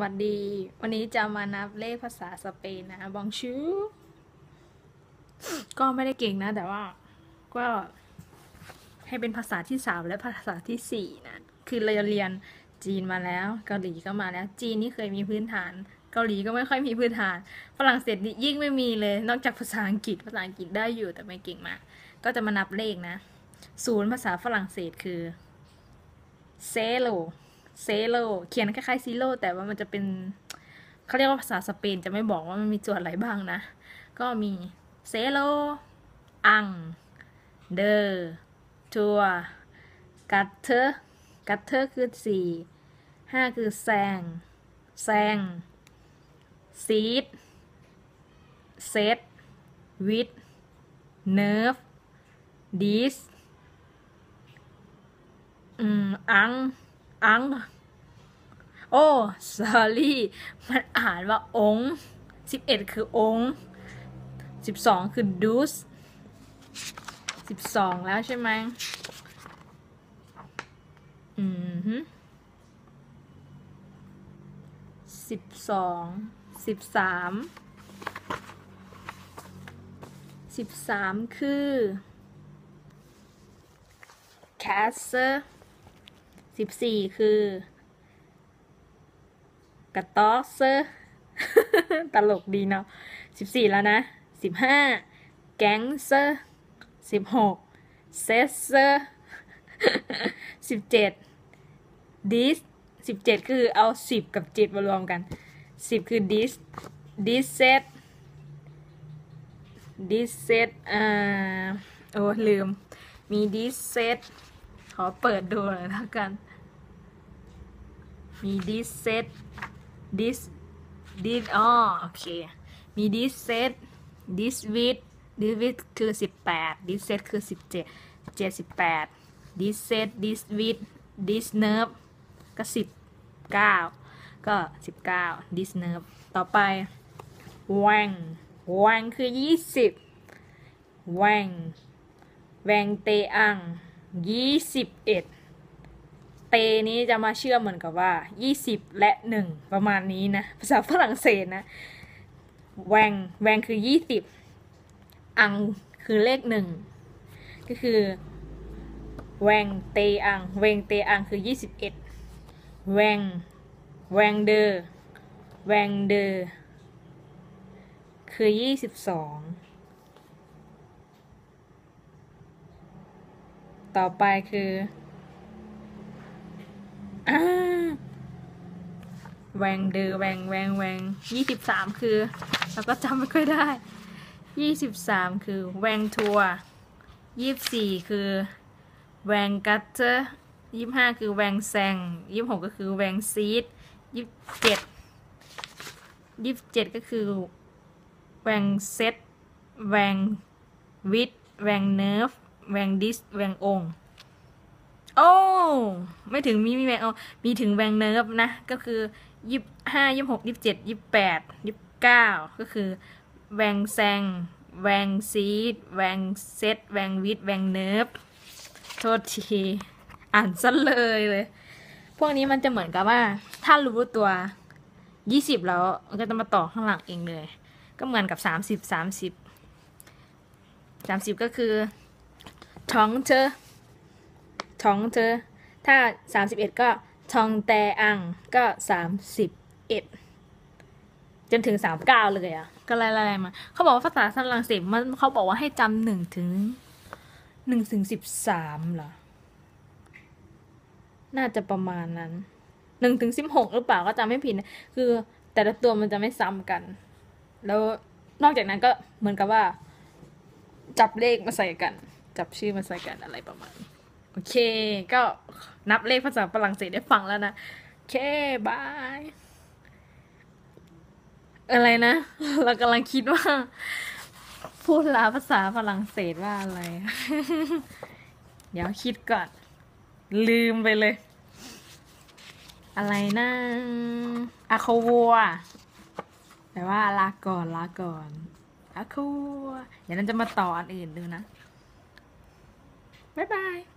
วัสดี วันนี้จะมานับเลขภาษาสเปนนะบองชูก็ไม่ได้เก่งนะ แต่ว่า ก็ให้เป็นภาษาที่สามและภาษาที่สี่นะ คือเราเรียนจีนมาแล้ว เกาหลีก็มาแล้ว จีนนี่เคยมีพื้นฐาน เกาหลีก็ไม่ค่อยมีพื้นฐาน ฝรั่งเศสนี่ยิ่งไม่มีเลย นอกจากภาษาอังกฤษ ภาษาอังกฤษได้อยู่แต่ไม่เก่งมาก ก็จะมานับเลขนะ ศูนย์ภาษาฝรั่งเศสคือzéro zéro เขียนคล้ายๆ zero แต่ว่ามันจะเป็นเขาเรียกว่าภาษาสเปนจะไม่บอกว่ามันมีส่วนอะไรบ้างนะ ก็มี zéro un deux trois quatre quatre คือสี่ห้าคือ cinq cinq six sept huit neufดิส อืม อัง อัง โอ้ sorry มันอ่านว่าองสิบเอ็ดคือองสิบสองคือดูสสิบสองแล้วใช่ไหมอืมฮึสิบสองสิบสามสิบสามคือ castle สิบสี่คือ quatorze ตลกดีเนาะสิบสี่แล้วนะสิบห้า quinze สิบหก seize สิบเจ็ด dix สิบเจ็ดคือเอาสิบกับเจ็ดมารวมกันสิบคือ dix dix-sept dix-sept อ่าโอ้ลืมมี dix-sept ขอเปิดดูหน่อยแล้วกัน มี dix-sept dix dix อ๋อโอเค มี this set this with this with คือ 18 dix-sept คือ 17 78 dix-sept dix-huit this nerve ก็ 19 ก็ 19 this nerve ต่อไป wang wang คือ 20 wang wang เตอัง 21เอ็ดเตนี้จะมาเชื่อมเหมือนกับว่า20และ1ประมาณนี้นะ ภาษาฝรั่งเศสนะ แวง แวงคือ20อังคือเลขหนึ่งก็คือ แวงเตอัง แวงเตอังคือ21แวง แวงเดอแวงเดอคือ22 ต่อไปคือแวงเดอแวงแวงแวงยี่สิบสามคือเราก็จำไม่ค่อยได้ยี่สิบสามคือ vingt-trois ยี่สิบสี่คือ vingt-quatre ยี่สิบห้าคือ vingt-cinq ยี่สิบหกก็คือ vingt-six ยี่สิบเจ็ดยี่สิบเจ็ดก็คือ vingt-sept vingt-huit vingt-neuf vingt-dix vingt-onze โอ้ไม่ถึงมีมี vingt-un มีถึง vingt-neuf นะ ก็คือยี่ห้ายี่หกยี่เจ็ดยี่แปดยี่เก้าก็คือ แวงแซง แวงซีด แวงเซตแวงวิด แวงเนิร์ฟโทษทีอ่านซะเลยเลย พวกนี้มันจะเหมือนกับว่า ถ้ารู้ตัวยี่สิบแล้วมันก็จะมาต่อข้างหลังเองเลย ก็เหมือนกับสามสิบสามสิบสามสิบก็คือ ท้องเธอท้องเธอถ้าสามสิบเอ็ดก็ทองแตอังก็สามสิบเอ็ดจนถึงสามเก้าเลยอะ ก็ไล่ๆมา เขาบอกว่าภาษาฝรั่งเศสมันเขาบอกว่าให้จำหนึ่งถึงหนึ่งถึงสิบสามเหรอ น่าจะประมาณนั้นหนึ่งถึงสิบหกหรือเปล่าก็จำไม่ผิดนะคือแต่ละตัวมันจะไม่ซ้ำกัน แล้วนอกจากนั้นก็เหมือนกับว่า จับเลขมาใส่กัน จับชื่อมาใส่กันอะไรประมาณ โอเค ก็นับเลขภาษาฝรั่งเศสได้ฟังแล้วนะ โอเค บาย อะไรนะ เรากำลังคิดว่า พูดลาภาษาฝรั่งเศสว่าอะไร เดี๋ยวคิดก่อน ลืมไปเลย อะไรนะอาคาวัวแปลว่าลาก่อนลาก่อนอาคาวัวเดี๋ยวนั้นจะมาต่ออันอื่นดูนะ บ๊ายบาย